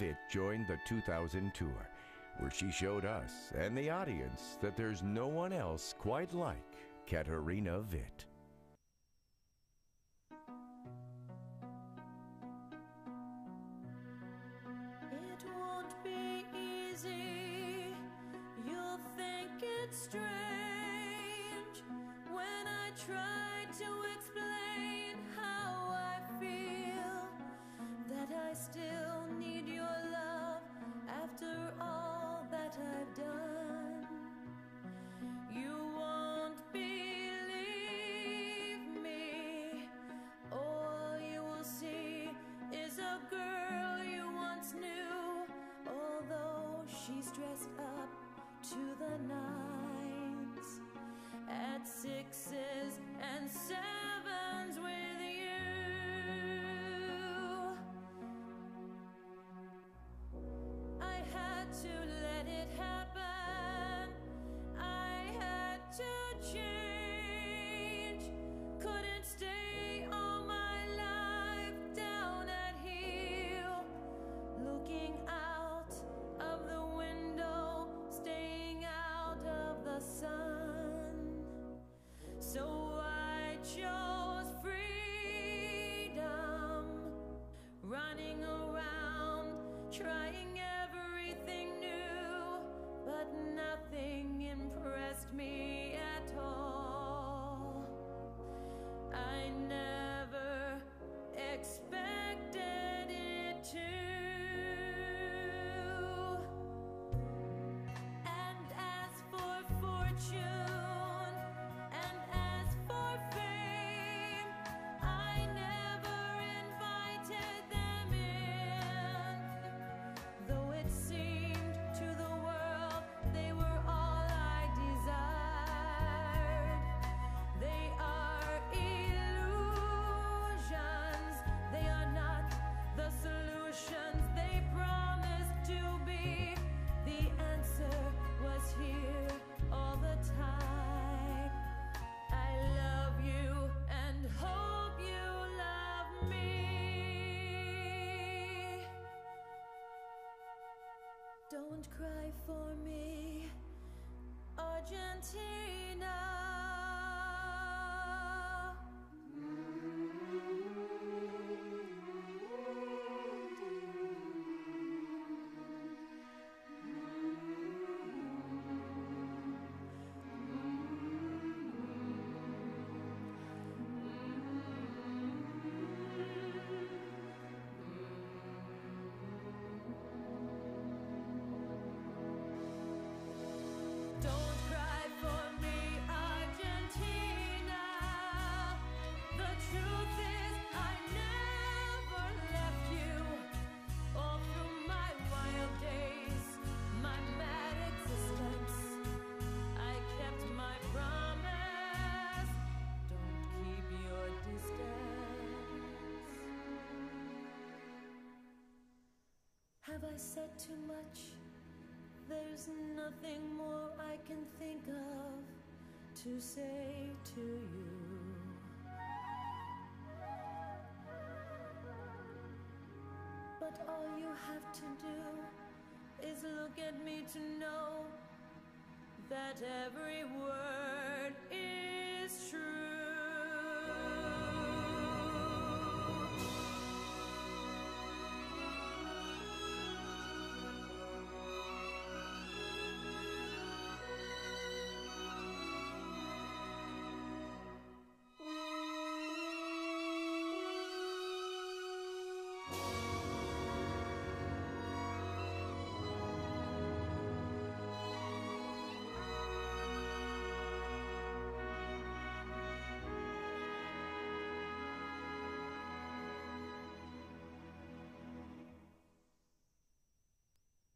Witt joined the 2000 tour, where she showed us and the audience that there's no one else quite like Katarina Witt. strange when I try. was dressed up to the nines at sixes and sevens. you. Don't cry for me, Argentina. said too much. There's nothing more I can think of to say to you. But all you have to do is look at me to know that every word.